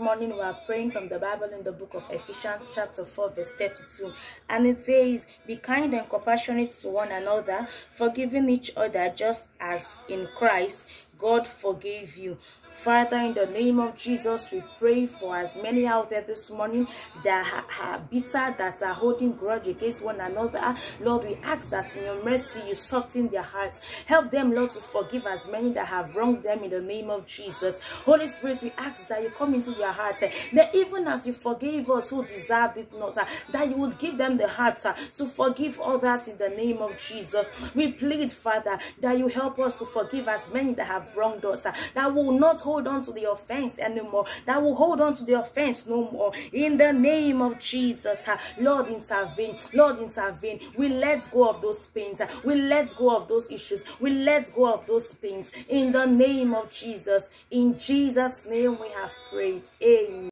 Morning we are praying from the Bible in the book of Ephesians chapter 4 verse 32 and it says be kind and compassionate to one another forgiving each other just as in Christ God forgave you. Father, in the name of Jesus, we pray for as many out there this morning that are bitter, that are holding grudge against one another. Lord, we ask that in your mercy you soften their hearts. Help them, Lord, to forgive as many that have wronged them in the name of Jesus. Holy Spirit, we ask that you come into their hearts. Eh, that even as you forgave us who deserved it not, eh, that you would give them the heart eh, to forgive others in the name of Jesus. We plead, Father, that you help us to forgive as many that have wronged us, that will not hold on to the offense anymore, that will hold on to the offense no more. In the name of Jesus, Lord, intervene. Lord, intervene. We let go of those pains. We let go of those issues. We let go of those pains. In the name of Jesus. In Jesus' name we have prayed. Amen.